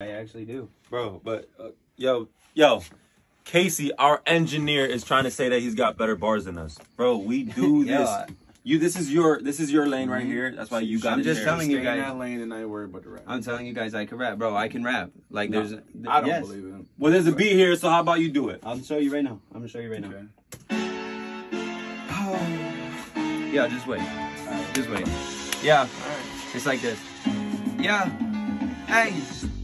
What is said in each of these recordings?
I actually do. bro. But uh, yo, yo, Casey, our engineer, is trying to say that he's got better bars than us, bro. We do Yeah. this. You, this is your, this is your lane right here. That's why you got. I'm just telling you Stay in guys. that lane and I ain't worried about the rap. I'm telling you guys, I can rap, bro. I can rap. Like No, there's. I don't yes. believe it. Well, there's a beat here, so how about you do it? I'll show you right now. I'm gonna show you right now. Okay. Yeah, just wait. Just wait. Yeah, it's like this. Yeah. Hey,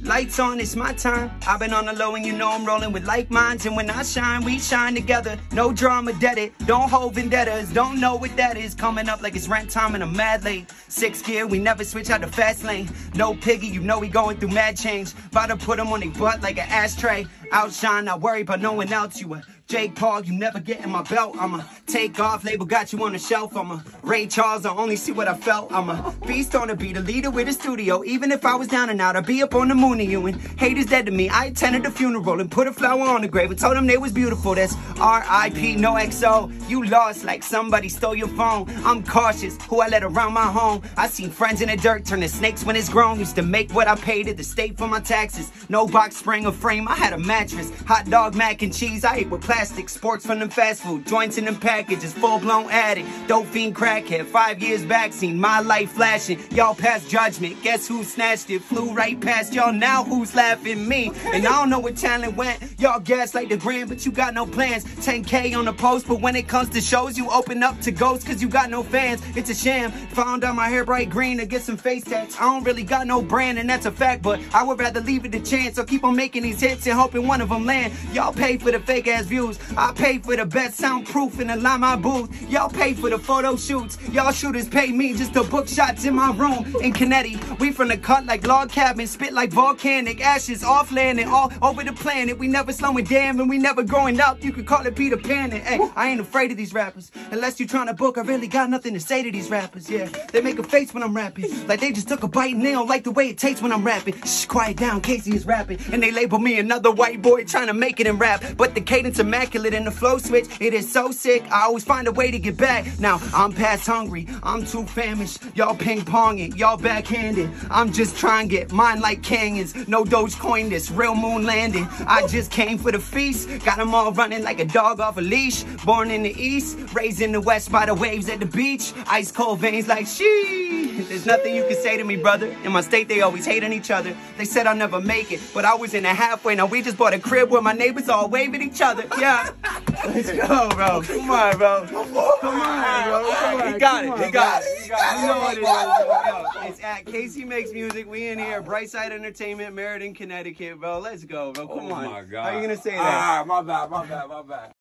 lights on, it's my time. I've been on the low and you know I'm rolling with like minds. And when I shine, we shine together. No drama, dead it. Don't hold vendettas. Don't know what that is. Coming up like it's rent time and I'm mad late. Six gear, we never switch out the fast lane. No piggy, you know we going through mad change. About to put them on their butt like an ashtray. Outshine, not worry about no one else. You a Jake Paul, you never get in my belt. I'ma take off, label got you on the shelf. I'm a Ray Charles, I only see what I felt. I'm a beast on the beat, a leader with a studio. Even if I was down and out, I'd be up on the moon of you. And haters dead to me. I attended the funeral and put a flower on the grave and told them they was beautiful. That's R.I.P. No XO. You lost like somebody stole your phone. I'm cautious, who I let around my home. I seen friends in the dirt turn to snakes when it's grown. Used to make what I paid at the state for my taxes. No box spring or frame, I had a mattress. Hot dog, mac and cheese, I ate with plastic. Sports from them fast food, joints in them packages. Full blown addict, dope fiend crackhead. Five years back, seen my life flashing. Y'all passed judgment, guess who snatched it? Flew right past y'all, now who's laughing? Me. And I don't know where talent went. Y'all gas like the grand, but you got no plans. 10K on the post, but when it comes to shows, you open up to ghosts cause you got no fans. It's a sham. Found out my hair bright green to get some face tats. I don't really got no brand, and that's a fact, but I would rather leave it to chance. So keep on making these hits and hoping one of them land. Y'all pay for the fake ass views. I pay for the best soundproof in the Lima booth. Y'all pay for the photo shoots. Y'all shooters pay me just to book shots in my room in Connecticut. We from the cut like log cabin, spit like volcanic ashes off landing all over the planet. We never slowing down and we never growing up. You could call it Peter Pan. And, hey, I ain't afraid of these rappers. Unless you trying to book, I really got nothing to say to these rappers. Yeah, they make a face when I'm rapping. Like they just took a bite and they don't like the way it tastes when I'm rapping. Shh, quiet down, Casey is rapping. And they label me another white boy trying to make it in rap. But the cadence immaculate in the flow switch, it is so sick. I always find a way to get back. Now, I'm past hungry. I'm too famished. Y'all ping ponging. Y'all backhanded. I'm just trying to get mine like canyons. No Dogecoin this. Real moon landing. I just came for the feast. Got them all running like a dog off a leash. Born in the east. Raised in the west by the waves at the beach. Ice cold veins like she. There's nothing you can say to me, brother. In my state, they always hate on each other. They said I'll never make it, but I was in a halfway. Now we just bought a crib where my neighbors all wave at each other. Yeah. Let's go, bro. Come on, bro. Come on, bro. Come on. He got it. He got it. He got it. You know what it is. Yo, it's at KC Makes Music. We in here. Brightside Entertainment, Meriden, Connecticut, bro. Let's go, bro. Come Oh on. my God. How you gonna say that? Ah, my bad, my bad, my bad.